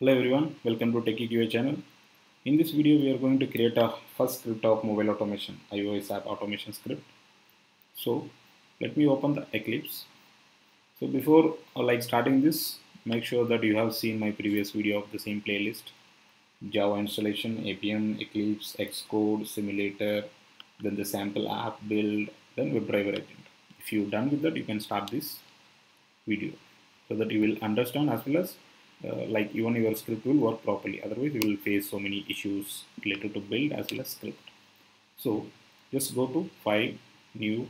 Hello everyone, welcome to Techie QA channel. In this video, we are going to create a first script of mobile automation, iOS app automation script. So let me open the Eclipse. So before uh, like starting this, make sure that you have seen my previous video of the same playlist. Java installation, Appium, Eclipse, Xcode, simulator, then the sample app build, then WebDriver agent. If you're done with that, you can start this video so that you will understand as well as uh, like even your script will work properly. Otherwise you will face so many issues related to build as well as script. So just go to file new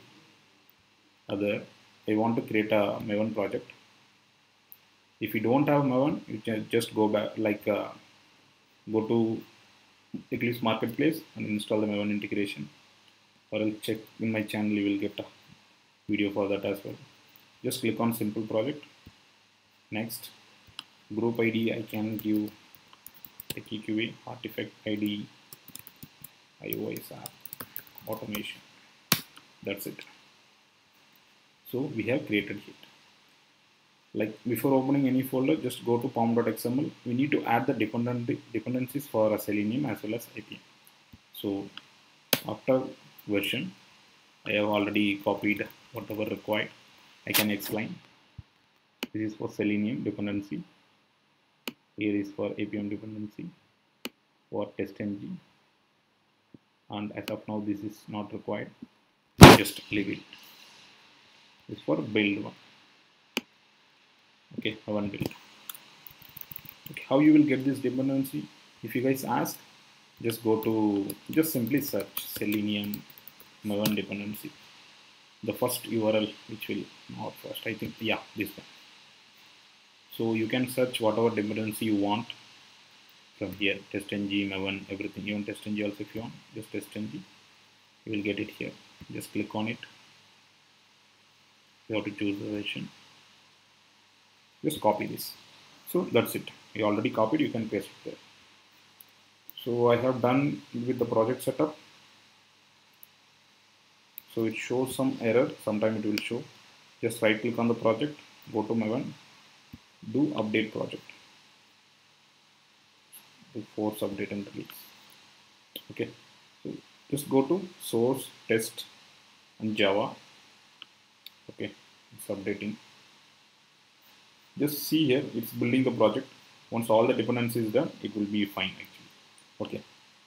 other. I want to create a maven project. If you don't have maven you can just go back like uh, go to Eclipse marketplace and install the maven integration. Or I'll check in my channel you will get a video for that as well. Just click on simple project. Next group id i can give the techieqa artifact id ios app automation. That's it. So we have created it. Like before opening any folder just go to pom.xml we need to add the dependent dependencies for selenium as well as Appium so after version i have already copied whatever required. I can explain. This is for selenium dependency here is for Appium dependency for test testng and as of now this is not required. Just leave it. This for build one. Okay one build. Okay how you will get this dependency? If you guys ask just go to just simply search selenium maven dependency. The first url which will not first i think. Yeah this one so you can search whatever dependency you want from here. Testng maven everything. Even testng also if you want just testng you will get it here. Just click on it. You have to choose the version. Just copy this. So that's it. You already copied you can paste it there. So I have done with the project setup. So it shows some error. Sometime it will show. Just right click on the project go to maven do update project. Do force update and release. Okay. So just go to source test and java. Okay. It's updating. Just see here it's building the project. Once all the dependencies done it will be fine actually. Okay.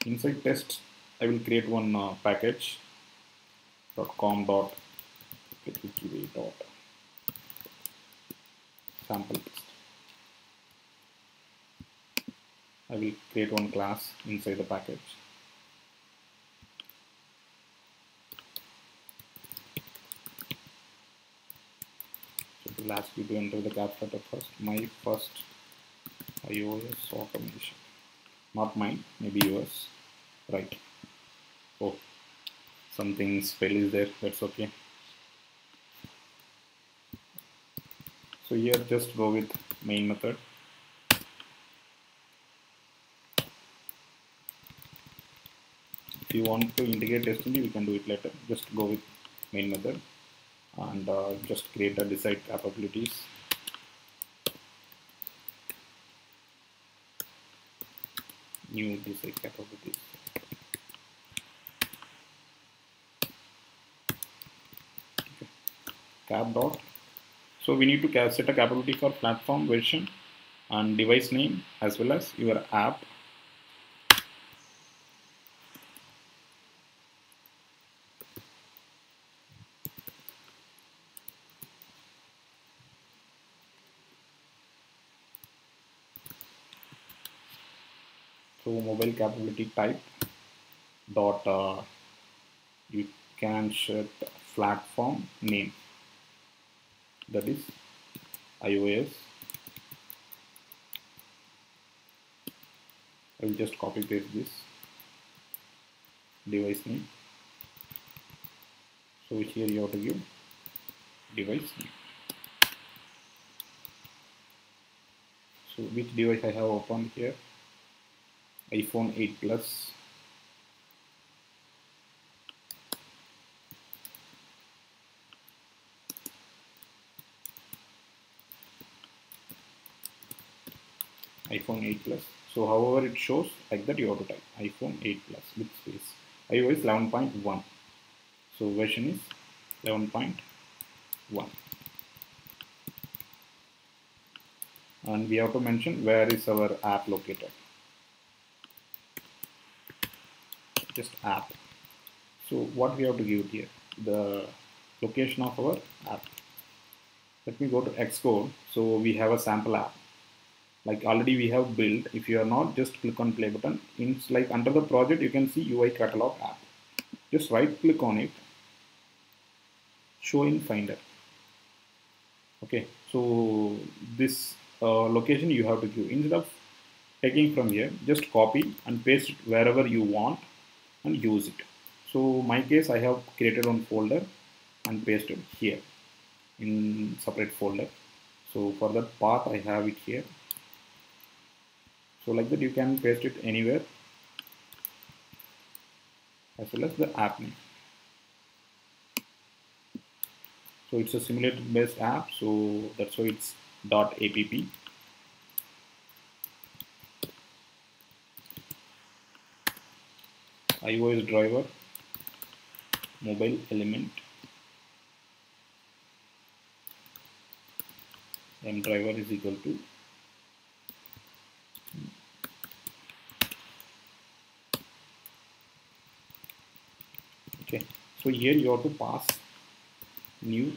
Inside test I will create one uh, package. Dot com dot dot sample test I will create one class inside the package. So it will ask you to enter the captcha first my first iOS automation. Not mine maybe yours. Right. Oh something spell is there. That's okay. So here just go with main method if you want to integrate testing we can do it later. Just go with main method and uh, just create a desired capabilities. New desired capabilities. Cap dot. So we need to set a capability for platform version and device name as well as your app so mobile capability type dot uh, you can set platform name. That is iOS I will just copy paste this device name. So here you have to give device name. So which device I have opened here iPhone 8 Plus iPhone 8 Plus. So however it shows like that you have to type iPhone 8 Plus with space. iOS 11.1. So version is 11.1. And we have to mention where is our app located. Just app. So what we have to give here? The location of our app. Let me go to Xcode. So we have a sample app like already we have built if you are not just click on play button in like under the project you can see UI catalog app just right click on it show in finder okay so this uh, location you have to give instead of taking from here just copy and paste it wherever you want and use it. So my case I have created one folder and pasted here in separate folder. So for that path I have it here. So like that you can paste it anywhere as well as the app name. So it's a simulated based app so that's why it's dot app iOS driver mobile element m driver is equal to okay so here you have to pass new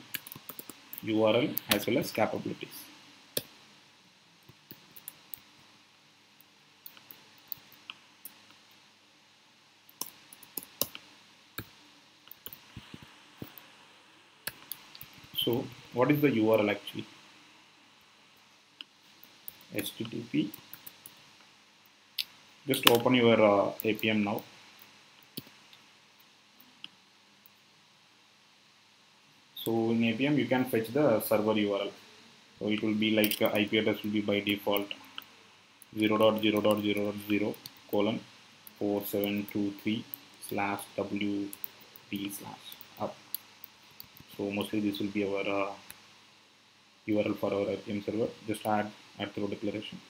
URL as well as capabilities so what is the URL actually? Http just open your uh, Appium now. So in Appium you can fetch the server url so it will be like uh, ip address will be by default 0 0.0.0.0 colon 4723 slash wd slash hub. So mostly this will be our uh, url for our Appium server. Just add add through declaration.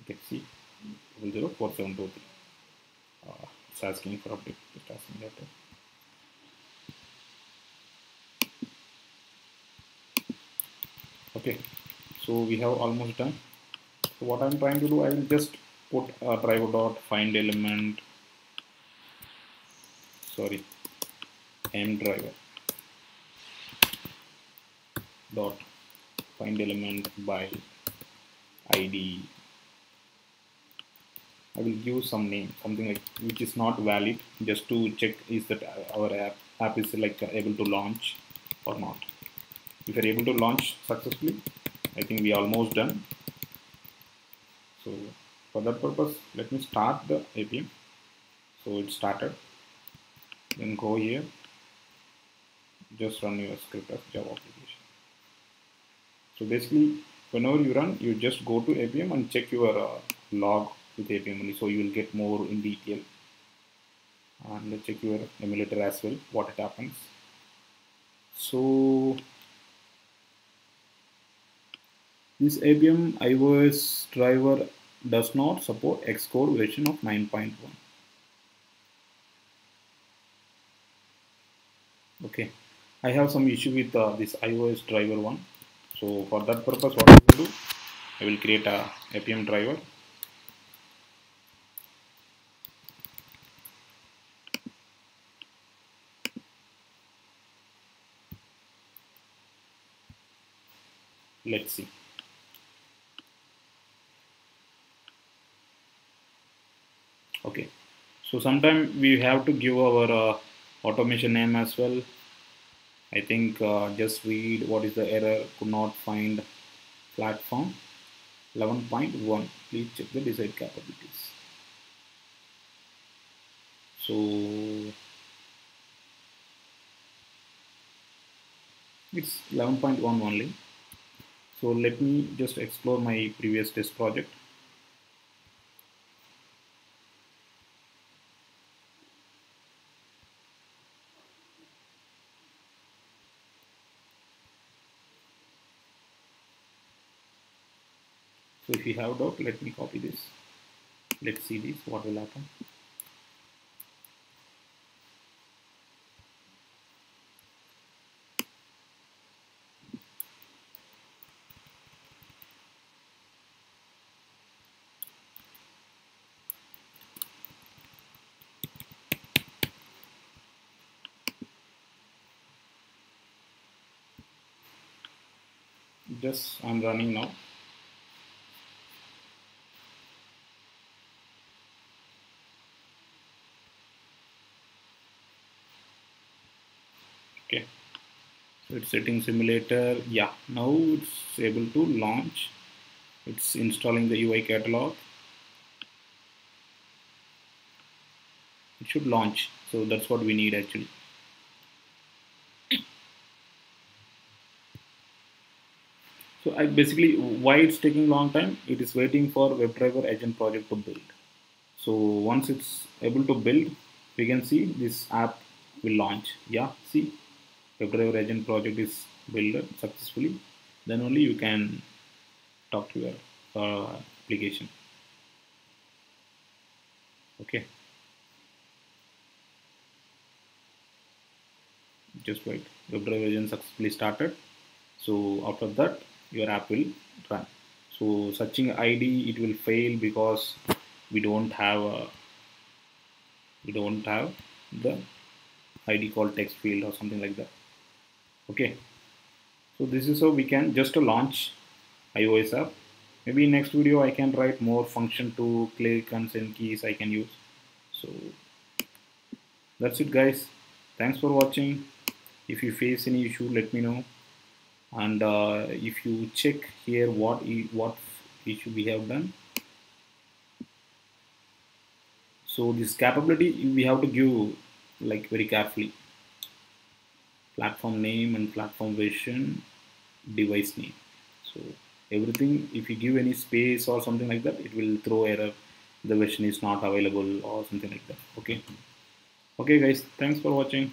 Okay see. 004723 uh, it's asking for update. Just asking that. Okay so we have almost done. So what i'm trying to do i will just put a driver dot find element sorry. M driver. Dot. Find element by id I will give some name something like which is not valid just to check is that our app, app is like able to launch or not. If you're able to launch successfully I think we are almost done. So for that purpose let me start the Appium so it started then go here. Just run your script as Java application. So basically whenever you run you just go to Appium and check your uh, log with Appium only. So you will get more in detail. And check your emulator as well what it happens. So this Appium iOS driver does not support Xcode version of 9.1 okay. I have some issue with uh, this iOS driver one. So for that purpose what I will do I will create a Appium driver. Let's see. Okay. So sometime we have to give our uh, automation name as well. I think uh, just read what is the error could not find platform. 11.1 please check the desired capabilities. So it's 11.1 only. So let me just explore my previous test project. Have doubt let me copy this. Let's see this what will happen. Just I'm running now okay so it's setting simulator. Yeah now it's able to launch. It's installing the UI catalog. It should launch. So that's what we need actually. So I basically why it's taking long time? It is waiting for WebDriver agent project to build. So once it's able to build we can see this app will launch. Yeah see WebDriver agent project is built successfully then only you can talk to your uh, application. Okay? Just wait. WebDriver agent successfully started. So after that your app will run. So searching id it will fail because we don't have a we don't have the id called text field or something like that okay. So this is how we can just launch iOS app. Maybe next video I can write more function to click and send keys I can use. So that's it guys. Thanks for watching. If you face any issue let me know. And uh, if you check here what what issue we have done. So this capability we have to give like very carefully platform name and platform version device name. So everything if you give any space or something like that it will throw error. The version is not available or something like that. Okay? Okay guys. Thanks for watching